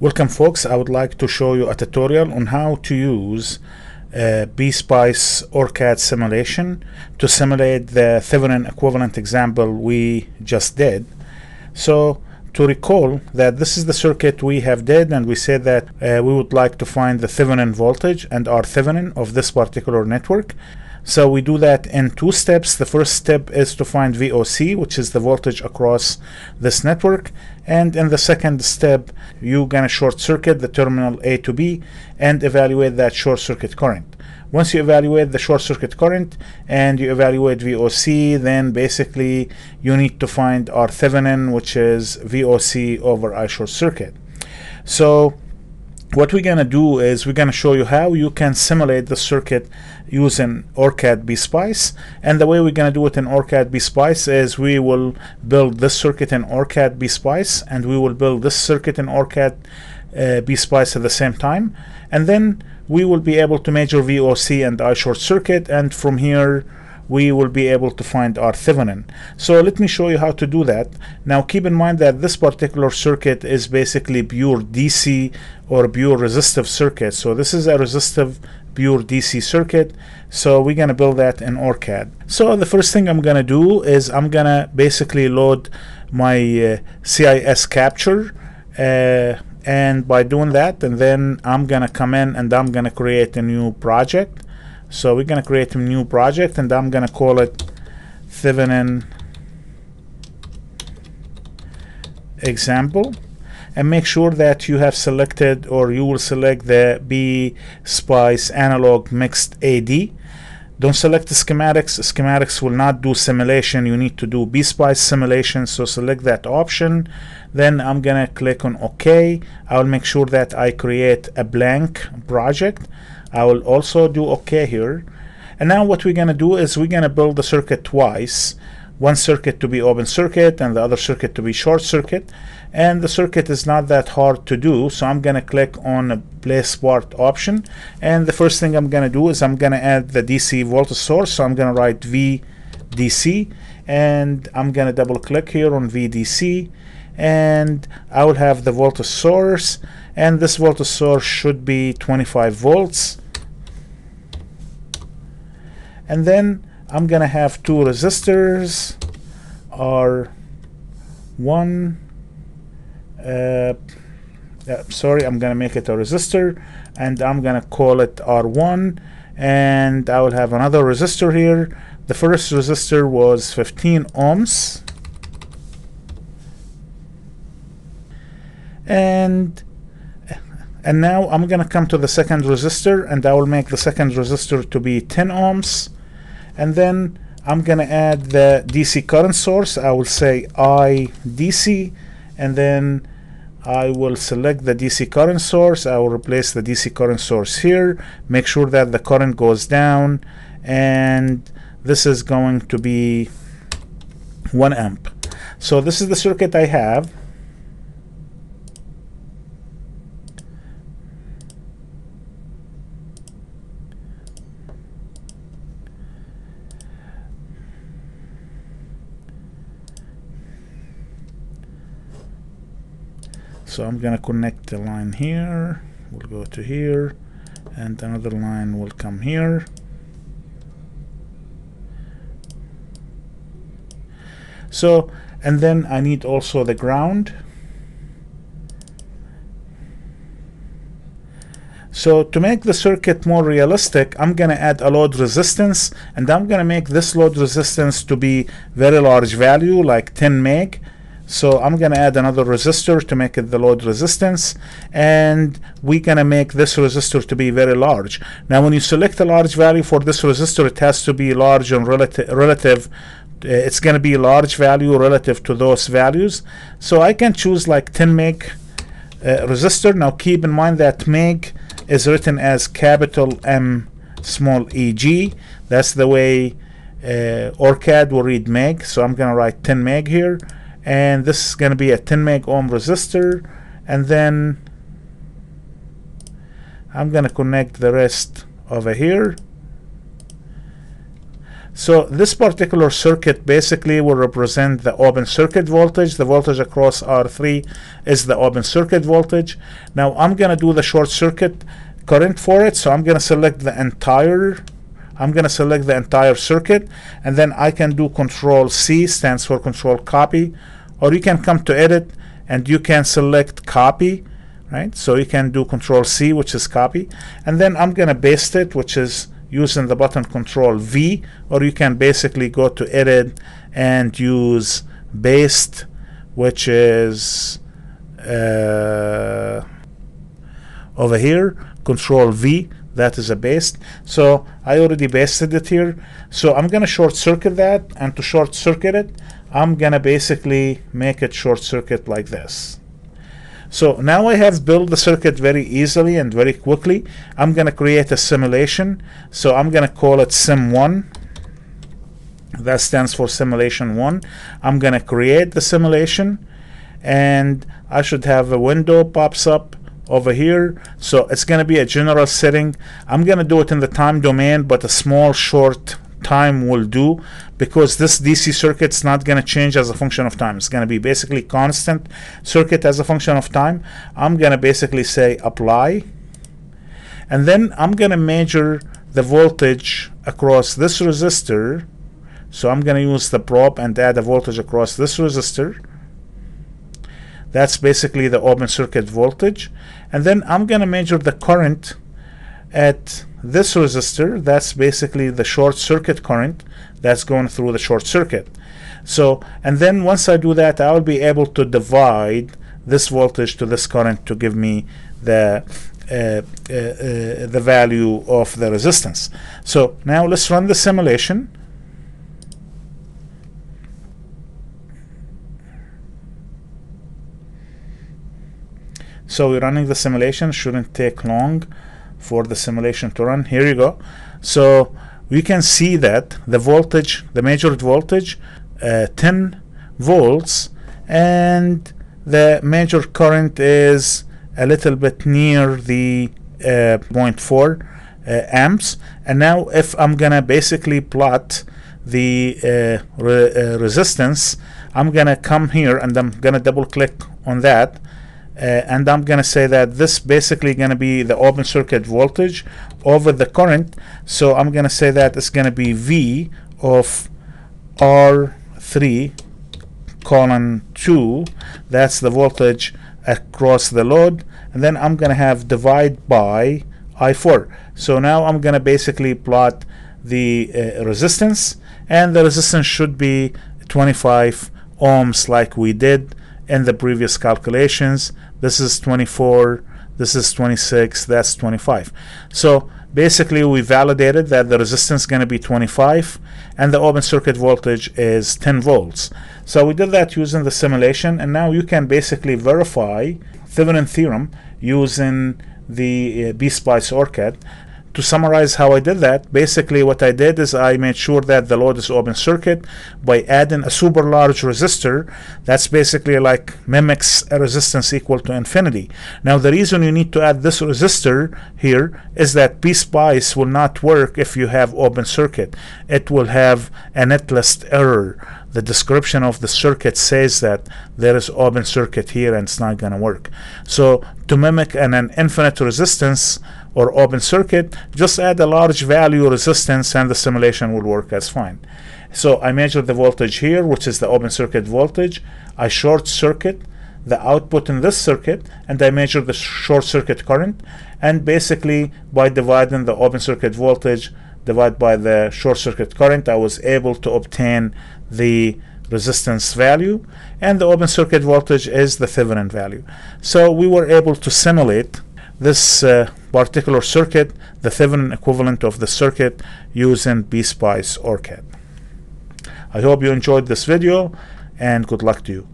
Welcome folks, I would like to show you a tutorial on how to use uh, PSpice OrCAD simulation to simulate the Thevenin equivalent example we just did. So to recall that this is the circuit we have did and we said that uh, we would like to find the Thevenin voltage and R Thevenin of this particular network. So we do that in two steps. The first step is to find VOC, which is the voltage across this network. And in the second step, you're gonna short circuit the terminal A to B and evaluate that short circuit current. Once you evaluate the short circuit current and you evaluate VOC, then basically you need to find R Thevenin, which is VOC over I short circuit. So what we're going to do is we're going to show you how you can simulate the circuit using OrCAD PSpice and the way we're going to do it in OrCAD PSpice is we will build this circuit in OrCAD PSpice and we will build this circuit in OrCAD uh, PSpice at the same time. And then we will be able to measure VOC and I short circuit and from here we will be able to find R Thevenin. So let me show you how to do that. Now keep in mind that this particular circuit is basically pure DC or pure resistive circuit. So this is a resistive pure DC circuit. So we're going to build that in OrCAD. So the first thing I'm going to do is I'm going to basically load my uh, CIS capture uh, and by doing that and then I'm gonna come in and I'm gonna create a new project so we're going to create a new project and I'm going to call it Thevenin example. And make sure that you have selected or you will select the B Spice analog mixed AD don't select the schematics. Schematics will not do simulation. You need to do PSpice simulation. So select that option. Then I'm gonna click on OK. I'll make sure that I create a blank project I will also do OK here. And now what we're going to do is we're going to build the circuit twice. One circuit to be open circuit and the other circuit to be short circuit. And the circuit is not that hard to do. So I'm going to click on a place part option. And the first thing I'm going to do is I'm going to add the DC voltage source. So I'm going to write VDC. And I'm going to double click here on VDC. And I will have the voltage source and this voltage source should be 25 volts. And then I'm gonna have two resistors R1 uh, uh, sorry I'm gonna make it a resistor and I'm gonna call it R1 and I will have another resistor here. The first resistor was 15 ohms and and now I'm gonna come to the second resistor and I will make the second resistor to be 10 ohms. And then I'm gonna add the DC current source. I will say I DC and then I will select the DC current source. I will replace the DC current source here make sure that the current goes down and this is going to be 1 amp. So this is the circuit I have so I'm gonna connect the line here we'll go to here and another line will come here. So and then I need also the ground. So to make the circuit more realistic, I'm going to add a load resistance and I'm going to make this load resistance to be very large value like 10 meg so I'm gonna add another resistor to make it the load resistance and we're gonna make this resistor to be very large. Now when you select a large value for this resistor it has to be large and relative relative uh, it's gonna be a large value relative to those values. So I can choose like 10 meg uh, resistor. Now keep in mind that meg is written as capital M small eg that's the way uh, OrCAD will read meg. So I'm gonna write 10 meg here and this is going to be a 10 meg ohm resistor and then I'm going to connect the rest over here So this particular circuit basically will represent the open circuit voltage. The voltage across R3 is the open circuit voltage. Now I'm going to do the short circuit current for it. So I'm going to select the entire I'm going to select the entire circuit and then I can do control C stands for control copy or you can come to edit and you can select copy right? So you can do control C which is copy. And then I'm gonna paste it which is using the button control V. Or you can basically go to edit and use paste which is uh, over here control V. That is a paste so I already pasted it here. So I'm gonna short circuit that. And to short circuit it I'm gonna basically make it short circuit like this. So now I have built the circuit very easily and very quickly. I'm gonna create a simulation. So I'm gonna call it sim1 that stands for simulation 1 I'm gonna create the simulation and I should have a window pops up over here. So it's going to be a general setting. I'm going to do it in the time domain but a small short time will do because this DC circuit is not going to change as a function of time. It's going to be basically constant circuit as a function of time. I'm going to basically say apply and then I'm going to measure the voltage across this resistor. So I'm going to use the probe and add a voltage across this resistor. That's basically the open circuit voltage. And then I'm going to measure the current at this resistor that's basically the short circuit current that's going through the short circuit. So and then once I do that I will be able to divide this voltage to this current to give me the uh, uh, uh, the value of the resistance. So now let's run the simulation. So we're running the simulation shouldn't take long for the simulation to run. Here you go. So we can see that the voltage the measured voltage uh, 10 volts and the measured current is a little bit near the uh, 0.4 uh, amps. And now if I'm gonna basically plot the uh, re uh, resistance I'm gonna come here and I'm gonna double click on that and I'm going to say that this basically going to be the open circuit voltage over the current. So I'm going to say that it's going to be V of R3 colon 2 that's the voltage across the load. And then I'm going to have divide by I4 so now I'm going to basically plot the uh, resistance. And the resistance should be 25 ohms like we did in the previous calculations this is 24 this is 26 that's 25 so basically we validated that the resistance is going to be 25 and the open circuit voltage is 10 volts. So we did that using the simulation and now you can basically verify Thevenin theorem using the uh, PSpice ORCAD to summarize how I did that, basically what I did is I made sure that the load is open circuit by adding a super large resistor that's basically like mimics a resistance equal to infinity. Now the reason you need to add this resistor here is that PSpice will not work if you have open circuit. It will have a netlist error the description of the circuit says that there is open circuit here and it's not going to work. So to mimic an, an infinite resistance or open circuit, just add a large value resistance and the simulation will work as fine. So I measure the voltage here, which is the open circuit voltage. I short circuit the output in this circuit and I measure the short circuit current and basically by dividing the open circuit voltage divided by the short circuit current I was able to obtain the resistance value and the open circuit voltage is the Thevenin value. So we were able to simulate this uh, particular circuit, the Thevenin equivalent of the circuit using PSpice ORCAD. I hope you enjoyed this video and good luck to you.